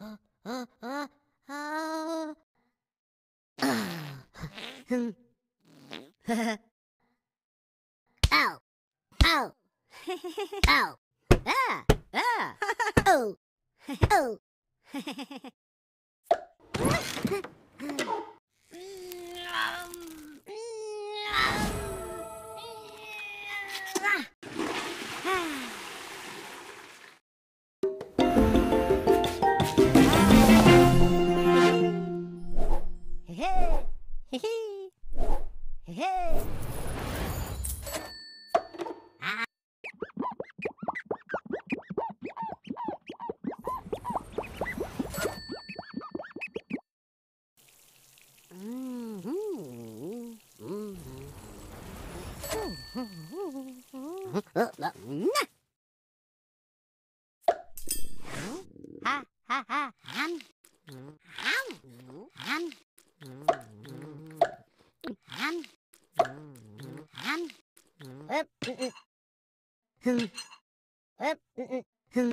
Ah! Ah! Oh! Oh! Hey! Hey! Hey! Hey! Ha ha ha ham ham ham ham ham Up, mm, mm. Hum. Up, mm, mm. Hum.